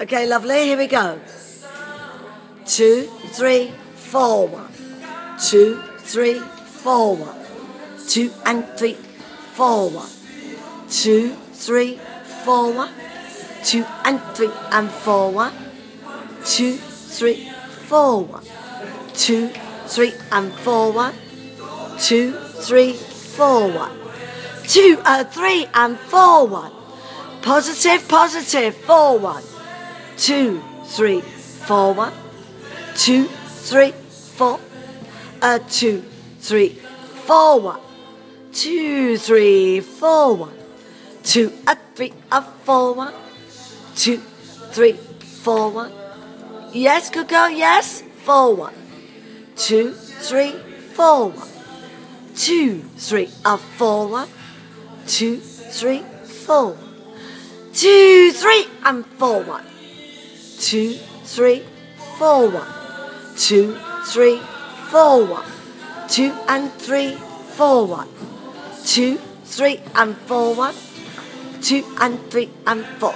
Okay, lovely. Here we go. Two, three, four, one. Two, three, four, one. Two and three, four, one. Two, three, four, one. Two and three and four, one. Two, three, four, one. Two, three and four, one. Two, three, four, one. Two, uh, three and four, one. Positive, positive, four, one two, three, four, one, two, three, four, uh, two, three, four, one, two, three, four, one, two, a three, a four, one, two, three, four, one. Yes, good girl, yes, four, one, two, three, four, one, two, three, a four, one, two, three, four, two, three, and four, one two, three, four, one, two, three, four, one, two and three, four, one, two, three and four, one, two and three and four.